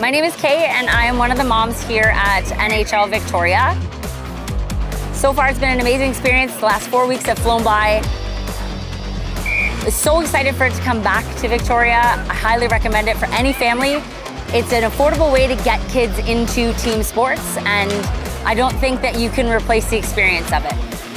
My name is Kate, and I am one of the moms here at NHL Victoria. So far, it's been an amazing experience. The last four weeks have flown by. I'm So excited for it to come back to Victoria. I highly recommend it for any family. It's an affordable way to get kids into team sports, and I don't think that you can replace the experience of it.